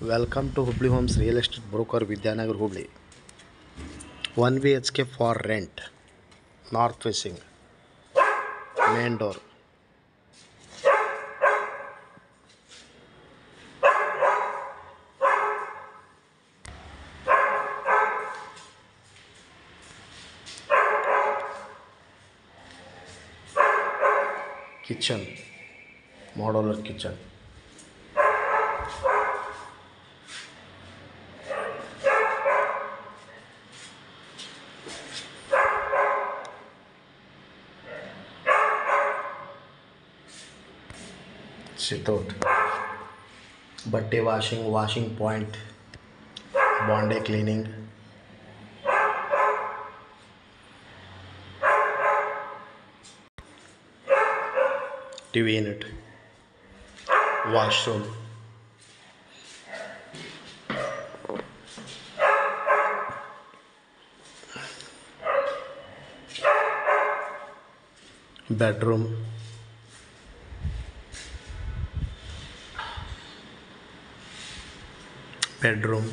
welcome to Hubli homes real estate broker Vidyanagar Hubli one B H K for rent north facing main door kitchen modular kitchen sit out bhatte washing washing point bonde cleaning tv unit washroom bedroom bedroom